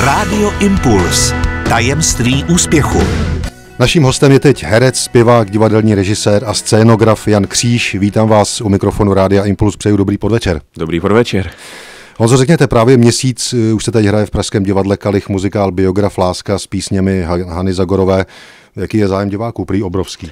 Rádio Impuls. Tajemství úspěchu. Naším hostem je teď herec, zpěvák, divadelní režisér a scénograf Jan Kříž. Vítám vás u mikrofonu Rádia Impuls, přeju dobrý podvečer. Dobrý podvečer. Honzo, řekněte, právě měsíc eh, už se teď hraje v Pražském divadle Kalich muzikál Biograf Láska s písněmi Hany Zagorové. Jaký je zájem diváků? Prý obrovský.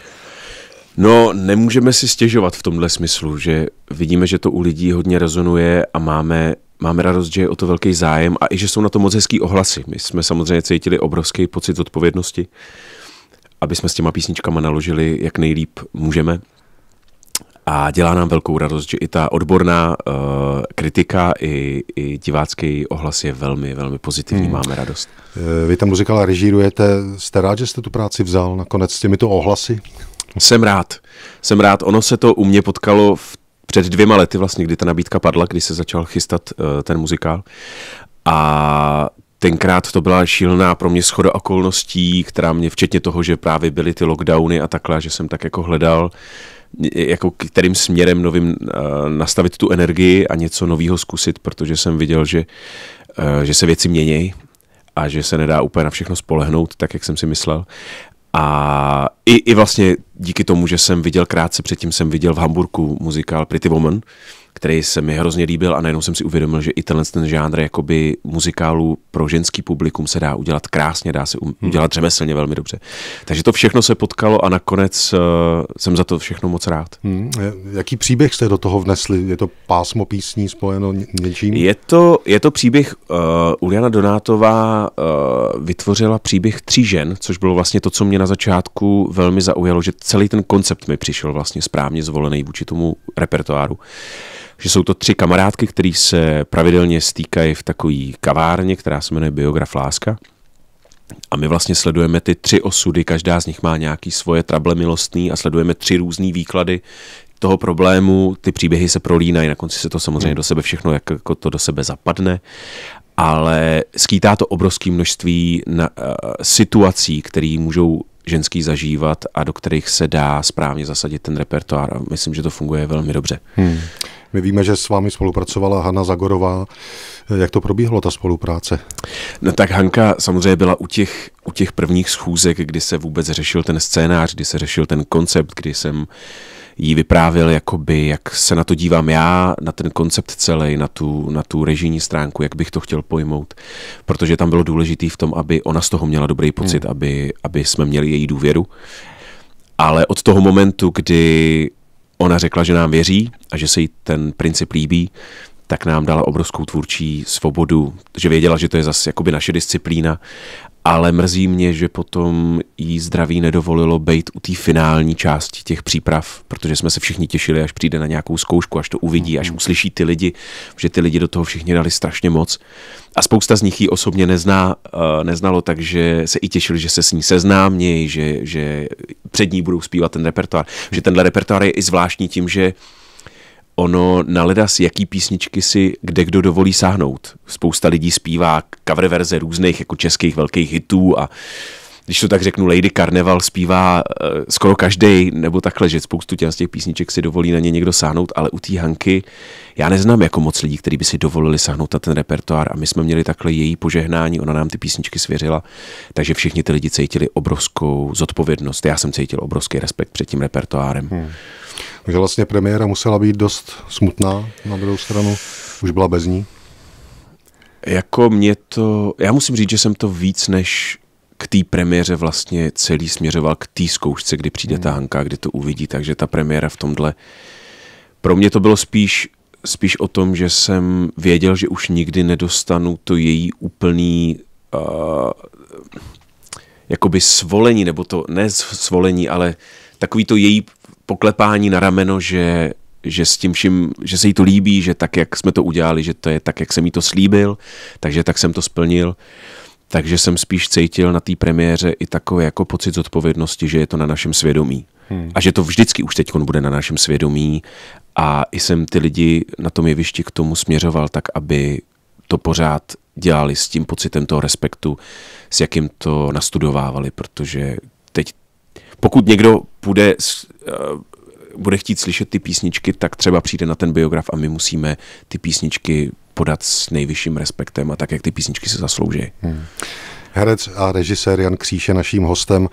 No, nemůžeme si stěžovat v tomhle smyslu, že vidíme, že to u lidí hodně rezonuje a máme, máme radost, že je o to velký zájem a i že jsou na to moc hezký ohlasy. My jsme samozřejmě cítili obrovský pocit odpovědnosti, aby jsme s těma písničkama naložili jak nejlíp můžeme. A dělá nám velkou radost, že i ta odborná uh, kritika, i, i divácký ohlas je velmi, velmi pozitivní. Hmm. Máme radost. Eh, vy tam muzikál režírujete. Jste rád, že jste tu práci vzal nakonec s těmito ohlasy? Jsem rád. Jsem rád. Ono se to u mě potkalo v, před dvěma lety vlastně, kdy ta nabídka padla, kdy se začal chystat uh, ten muzikál. A tenkrát to byla šílená pro mě schoda okolností, která mě, včetně toho, že právě byly ty lockdowny a takhle, že jsem tak jako hledal jako kterým směrem novým uh, nastavit tu energii a něco nového zkusit, protože jsem viděl, že, uh, že se věci mění a že se nedá úplně na všechno spolehnout, tak jak jsem si myslel. A i, i vlastně díky tomu, že jsem viděl krátce předtím, jsem viděl v Hamburku muzikál Pretty Woman, který se mi hrozně líbil a najednou jsem si uvědomil, že i tenhle ten žánr jakoby muzikálu pro ženský publikum se dá udělat krásně, dá se hmm. udělat řemeslně velmi dobře. Takže to všechno se potkalo a nakonec uh, jsem za to všechno moc rád. Hmm. Jaký příběh jste do toho vnesli? Je to pásmo písní spojeno něčím? Je to, je to příběh, uh, Uliana Donátová uh, vytvořila příběh tří žen, což bylo vlastně to, co mě na začátku velmi zaujalo, že celý ten koncept mi přišel vlastně správně zvolený vůči tomu repertoáru že jsou to tři kamarádky, které se pravidelně stýkají v takové kavárně, která se jmenuje Biograf Láska. A my vlastně sledujeme ty tři osudy, každá z nich má nějaký svoje trable milostný a sledujeme tři různé výklady toho problému, ty příběhy se prolínají, na konci se to samozřejmě do sebe všechno, jak jako to do sebe zapadne, ale skýtá to obrovské množství na, uh, situací, které můžou ženský zažívat a do kterých se dá správně zasadit ten repertoár a myslím, že to funguje velmi dobře. Hmm. My víme, že s vámi spolupracovala Hanna Zagorová. Jak to probíhalo, ta spolupráce? No tak Hanka samozřejmě byla u těch, u těch prvních schůzek, kdy se vůbec řešil ten scénář, kdy se řešil ten koncept, kdy jsem jí vyprávěl, jakoby, jak se na to dívám já, na ten koncept celý, na tu, na tu režijní stránku, jak bych to chtěl pojmout. Protože tam bylo důležité v tom, aby ona z toho měla dobrý pocit, hmm. aby, aby jsme měli její důvěru. Ale od toho momentu, kdy ona řekla, že nám věří a že se jí ten princip líbí, tak nám dala obrovskou tvůrčí svobodu, že věděla, že to je zase jakoby naše disciplína, ale mrzí mě, že potom jí zdraví nedovolilo být u té finální části těch příprav, protože jsme se všichni těšili, až přijde na nějakou zkoušku, až to uvidí, až uslyší ty lidi, že ty lidi do toho všichni dali strašně moc. A spousta z nich ji osobně nezná, uh, neznalo, takže se i těšili, že se s ní seznámějí, že, že před ní budou zpívat ten repertoár. Že tenhle repertoár je i zvláštní tím, že ono na ledas, jaký písničky si kde kdo dovolí sáhnout. Spousta lidí zpívá cover verze různých jako českých velkých hitů a když to tak řeknu, Lady Carnival zpívá uh, skoro každý, nebo takhle, že spoustu těch z těch písniček si dovolí na ně někdo sáhnout, ale u té Hanky já neznám jako moc lidí, kteří by si dovolili sáhnout na ten repertoár a my jsme měli takhle její požehnání, ona nám ty písničky svěřila, takže všichni ty lidi cítili obrovskou zodpovědnost. Já jsem cítil obrovský respekt před tím repertoárem. Hmm. Takže vlastně premiéra musela být dost smutná na druhou stranu, už byla bez ní. Jako mě to, já musím říct, že jsem to víc než k té premiéře vlastně celý směřoval k té zkoušce, kdy přijde hmm. ta Hanka, kdy to uvidí, takže ta premiéra v tomhle, pro mě to bylo spíš, spíš o tom, že jsem věděl, že už nikdy nedostanu to její úplný uh, jakoby svolení, nebo to ne svolení, ale takový to její poklepání na rameno, že, že s tím vším, že se jí to líbí, že tak, jak jsme to udělali, že to je tak, jak jsem jí to slíbil, takže tak jsem to splnil. Takže jsem spíš cítil na té premiéře i takový jako pocit zodpovědnosti, že je to na našem svědomí. Hmm. A že to vždycky už teď bude na našem svědomí. A i jsem ty lidi na tom jevišti k tomu směřoval tak, aby to pořád dělali s tím pocitem toho respektu, s jakým to nastudovávali, protože teď, pokud někdo bude uh, bude chtít slyšet ty písničky, tak třeba přijde na ten biograf a my musíme ty písničky podat s nejvyšším respektem a tak, jak ty písničky se zaslouží. Hmm. Herec a režisér Jan Kříž je naším hostem.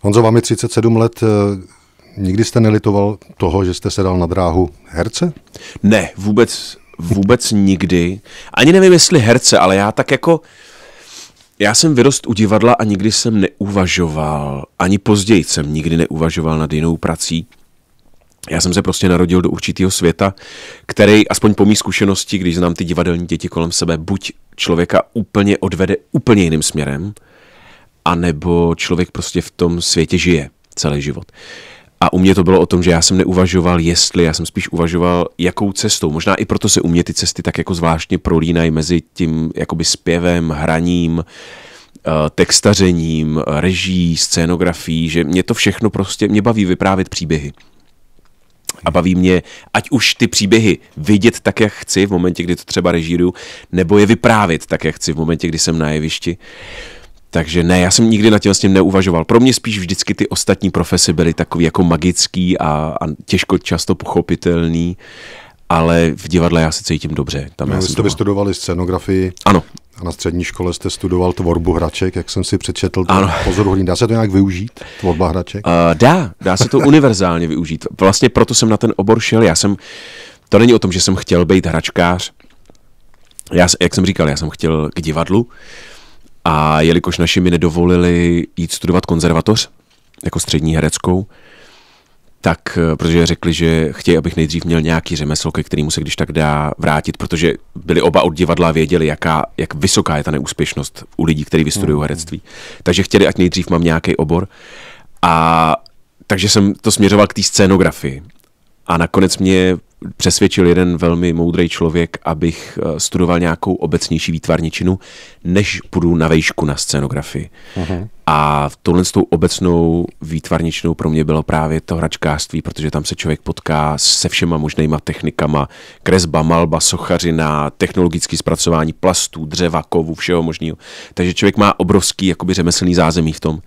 Honzo, vám je 37 let. Nikdy jste nelitoval toho, že jste se dal na dráhu herce? Ne, vůbec, vůbec nikdy. Ani nevím, jestli herce, ale já tak jako... Já jsem vyrost u divadla a nikdy jsem neuvažoval, ani později jsem nikdy neuvažoval nad jinou prací. Já jsem se prostě narodil do určitého světa, který, aspoň po mý zkušenosti, když znám ty divadelní děti kolem sebe, buď člověka úplně odvede úplně jiným směrem, anebo člověk prostě v tom světě žije celý život. A u mě to bylo o tom, že já jsem neuvažoval, jestli, já jsem spíš uvažoval, jakou cestou. Možná i proto se u mě ty cesty tak jako zvláštně prolínají mezi tím jakoby zpěvem, hraním, eh, textařením, reží, scénografií, že mě to všechno prostě, mě baví vyprávět příběhy. A baví mě, ať už ty příběhy vidět tak, jak chci v momentě, kdy to třeba režíru, nebo je vyprávět tak, jak chci v momentě, kdy jsem na jevišti. Takže ne, já jsem nikdy na tím vlastně neuvažoval. Pro mě spíš vždycky ty ostatní profese byly takový jako magický a, a těžko často pochopitelný, ale v divadle já se cítím dobře. Tam no, já jste vystudovali scenografii. Ano. A na střední škole jste studoval tvorbu hraček, jak jsem si přečetl. Ano. Pozoruhodný. Dá se to nějak využít, tvorba hraček? Uh, dá, dá se to univerzálně využít. Vlastně proto jsem na ten obor šel. Já jsem, to není o tom, že jsem chtěl být hračkář. Já, jak jsem říkal, já jsem chtěl k divadlu. A jelikož naši mi nedovolili jít studovat konzervatoř, jako střední hereckou, tak eh, protože řekli, že chtějí, abych nejdřív měl nějaký řemeslo, ke kterému se když tak dá vrátit, protože byli oba od divadla věděli, jaká, jak vysoká je ta neúspěšnost u lidí, kteří vystudují mm. herectví. Takže chtěli, ať nejdřív mám nějaký obor. A takže jsem to směřoval k té scénografii. A nakonec mě přesvědčil jeden velmi moudrý člověk, abych eh, studoval nějakou obecnější výtvarničinu, než půjdu na vejšku na scénografii. Uh-huh. A tohle s tou obecnou výtvarničnou pro mě bylo právě to hračkářství, protože tam se člověk potká se všema možnýma technikama, kresba, malba, sochařina, technologické zpracování plastů, dřeva, kovu, všeho možného. Takže člověk má obrovský jakoby řemeslný zázemí v tom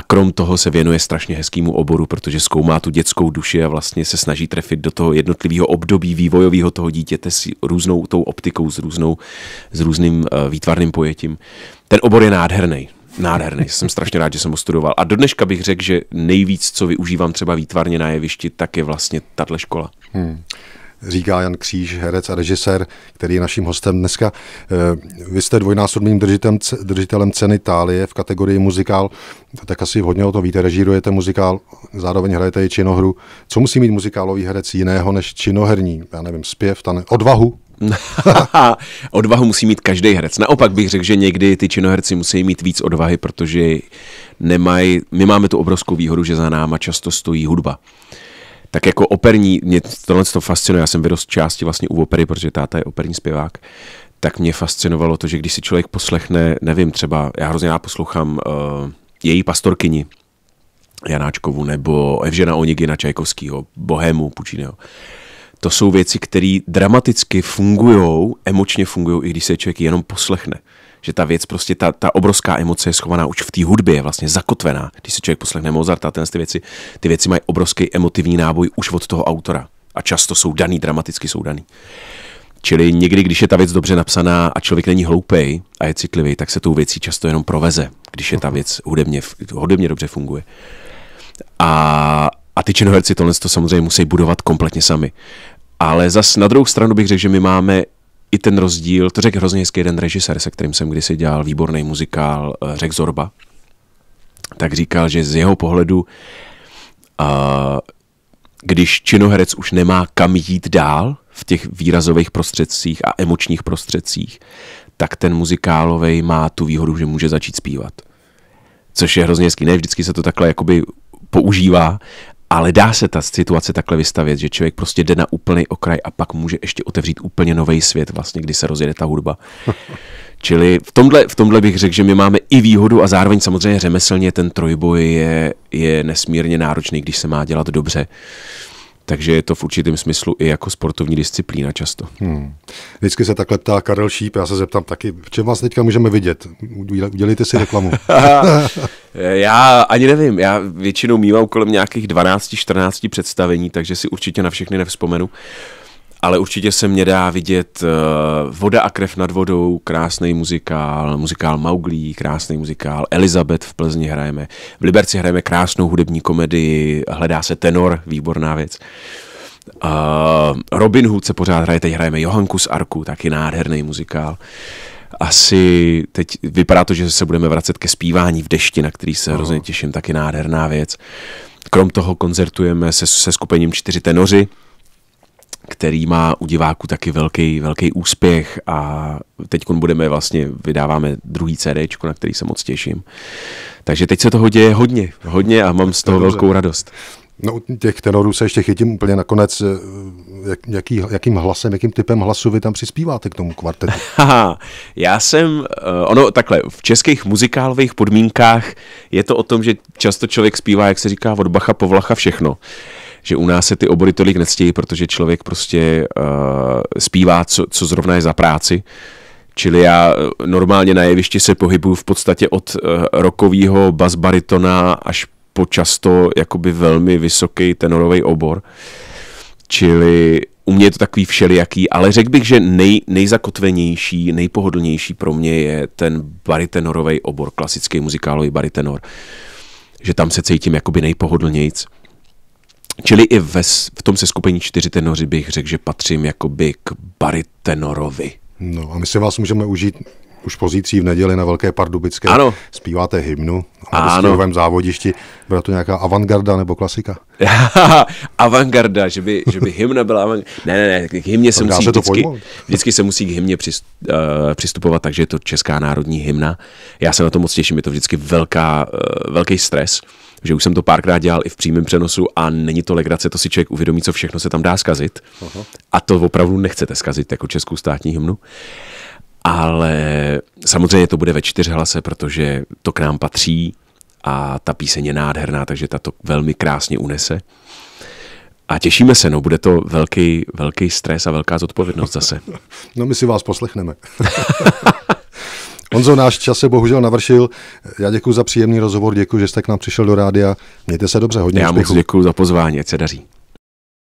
a krom toho se věnuje strašně hezkému oboru, protože zkoumá tu dětskou duši a vlastně se snaží trefit do toho jednotlivého období vývojového toho dítěte s různou tou optikou, s, různou, s různým uh, výtvarným pojetím. Ten obor je nádherný. Nádherný, jsem strašně rád, že jsem ho studoval. A do dneška bych řekl, že nejvíc, co využívám třeba výtvarně na jevišti, tak je vlastně tahle škola. Hmm říká Jan Kříž, herec a režisér, který je naším hostem dneska. Eh, vy jste dvojnásobným držitelem, držitelem ceny Tálie v kategorii muzikál, tak asi hodně o to víte, režírujete muzikál, zároveň hrajete i činohru. Co musí mít muzikálový herec jiného než činoherní? Já nevím, zpěv, tane, odvahu? odvahu musí mít každý herec. Naopak bych řekl, že někdy ty činoherci musí mít víc odvahy, protože nemají, my máme tu obrovskou výhodu, že za náma často stojí hudba tak jako operní, mě tohle to fascinuje, já jsem vyrost části vlastně u opery, protože táta je operní zpěvák, tak mě fascinovalo to, že když si člověk poslechne, nevím, třeba, já hrozně rád poslouchám uh, její pastorkyni, Janáčkovu, nebo Evžena Onigina Čajkovského, Bohému Pučiného. To jsou věci, které dramaticky fungují, emočně fungují, i když se člověk jenom poslechne že ta věc, prostě ta, ta obrovská emoce je schovaná už v té hudbě, je vlastně zakotvená. Když si člověk poslechne Mozart a ty věci, ty věci mají obrovský emotivní náboj už od toho autora. A často jsou daný, dramaticky jsou daný. Čili někdy, když je ta věc dobře napsaná a člověk není hloupej a je citlivý, tak se tou věcí často jenom proveze, když je ta věc hudebně, hudebně dobře funguje. A, a ty činoherci tohle to samozřejmě musí budovat kompletně sami. Ale zas na druhou stranu bych řekl, že my máme i ten rozdíl, to řekl hrozně hezký jeden režisér, se kterým jsem kdysi dělal výborný muzikál, eh, řekl Zorba, tak říkal, že z jeho pohledu, uh, když činoherec už nemá kam jít dál v těch výrazových prostředcích a emočních prostředcích, tak ten muzikálový má tu výhodu, že může začít zpívat. Což je hrozně hezký. Ne vždycky se to takhle jakoby používá, ale dá se ta situace takhle vystavět, že člověk prostě jde na úplný okraj a pak může ještě otevřít úplně nový svět, vlastně, kdy se rozjede ta hudba. Čili v tomhle, v tomhle bych řekl, že my máme i výhodu a zároveň samozřejmě řemeslně ten trojboj je, je nesmírně náročný, když se má dělat dobře. Takže je to v určitém smyslu i jako sportovní disciplína často. Hmm. Vždycky se takhle ptá Karel Šíp, já se zeptám taky, v čem vás teďka můžeme vidět? Udělejte si reklamu. já ani nevím, já většinou mývám kolem nějakých 12-14 představení, takže si určitě na všechny nevzpomenu. Ale určitě se mě dá vidět uh, Voda a krev nad vodou, krásný muzikál, muzikál Mauglí, krásný muzikál, Elizabeth v Plzni hrajeme, v Liberci hrajeme krásnou hudební komedii, hledá se tenor, výborná věc. Uh, Robin Hood se pořád hraje, teď hrajeme Johanku z Arku, taky nádherný muzikál. Asi teď vypadá to, že se budeme vracet ke zpívání v dešti, na který se hrozně těším, taky nádherná věc. Krom toho koncertujeme se, se skupením Čtyři tenoři, který má u diváků taky velký, velký úspěch a teď budeme vlastně, vydáváme druhý CD, na který se moc těším. Takže teď se toho děje hodně, hodně a mám z toho velkou radost. No, těch tenorů se ještě chytím úplně nakonec. Eh, jak, jaký, jakým hlasem, jakým typem hlasu vy tam přispíváte k tomu kvartetu? Já jsem, eh, ono takhle, v českých muzikálových podmínkách je to o tom, že často člověk zpívá, jak se říká, od Bacha po Vlacha všechno že u nás se ty obory tolik nectějí, protože člověk prostě uh, zpívá, co, co zrovna je za práci. Čili já normálně na jevišti se pohybuju v podstatě od uh, rokového basbaritona až po často jakoby velmi vysoký tenorový obor. Čili u mě je to takový všelijaký, ale řekl bych, že nej, nejzakotvenější, nejpohodlnější pro mě je ten baritenorový obor, klasický muzikálový baritenor. Že tam se cítím jakoby nejpohodlnějc. Čili i ve, v tom seskupení čtyři tenoři bych řekl, že patřím jakoby k baritenorovi. No a my si vás můžeme užít už pozítří v neděli na Velké Pardubické ano. zpíváte hymnu na ano. závodišti. Byla to nějaká avantgarda nebo klasika? avantgarda, že by, že by hymna byla avantgarda. Ne, ne, ne, k hymně se musí se vždycky, vždycky se musí k hymně přist, uh, přistupovat, takže je to česká národní hymna. Já se na to moc těším, je to vždycky velká, uh, velký stres že už jsem to párkrát dělal i v přímém přenosu a není to legrace, to si člověk uvědomí, co všechno se tam dá skazit. Aha. A to opravdu nechcete skazit jako českou státní hymnu ale samozřejmě to bude ve čtyřhlase, protože to k nám patří a ta píseň je nádherná, takže ta to velmi krásně unese. A těšíme se, no, bude to velký, velký stres a velká zodpovědnost zase. No my si vás poslechneme. Honzo, náš čas se bohužel navršil. Já děkuji za příjemný rozhovor, děkuji, že jste k nám přišel do rádia. Mějte se dobře, hodně Já úspěchu. moc děkuji za pozvání, ať se daří.